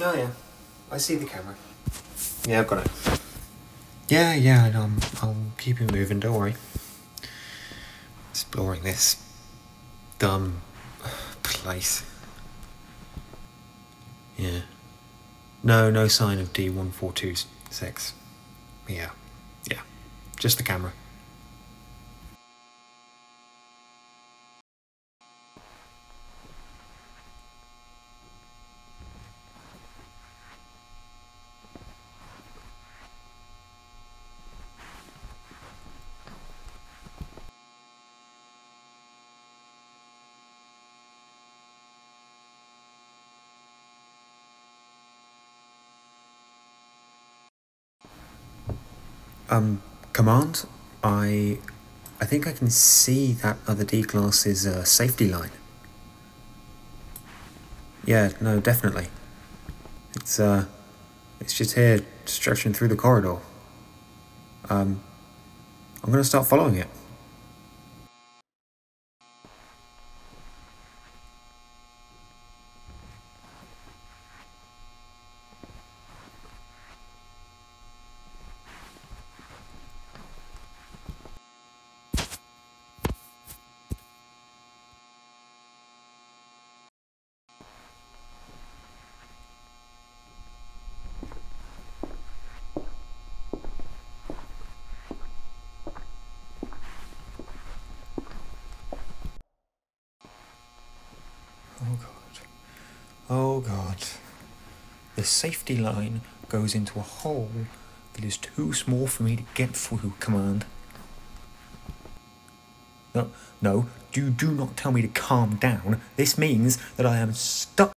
Oh yeah, I see the camera. Yeah, I've got it. Yeah, yeah, I know. I'm, I'll keep it moving. Don't worry. Exploring this dumb place. Yeah. No, no sign of D1426. Yeah, yeah. Just the camera. Um, command, I, I think I can see that other D class's uh, safety line. Yeah, no, definitely. It's uh, it's just here stretching through the corridor. Um, I'm gonna start following it. Oh god. Oh god. The safety line goes into a hole that is too small for me to get through, Command. No, no, do do not tell me to calm down. This means that I am stuck